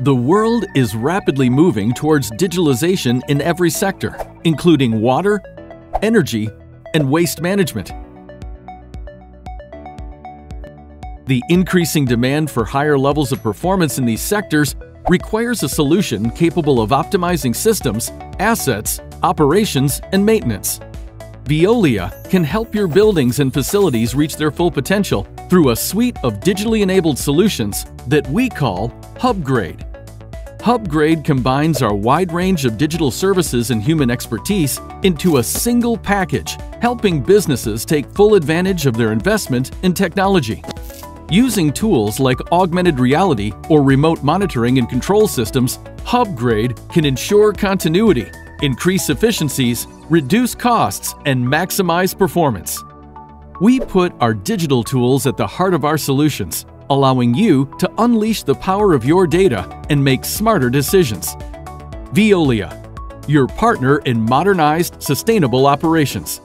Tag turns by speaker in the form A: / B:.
A: The world is rapidly moving towards digitalization in every sector, including water, energy, and waste management. The increasing demand for higher levels of performance in these sectors requires a solution capable of optimizing systems, assets, operations, and maintenance. Veolia can help your buildings and facilities reach their full potential through a suite of digitally enabled solutions that we call Hubgrade. Hubgrade combines our wide range of digital services and human expertise into a single package, helping businesses take full advantage of their investment in technology. Using tools like augmented reality or remote monitoring and control systems, Hubgrade can ensure continuity, increase efficiencies, reduce costs, and maximize performance. We put our digital tools at the heart of our solutions, allowing you to unleash the power of your data and make smarter decisions. Veolia, your partner in modernized, sustainable operations.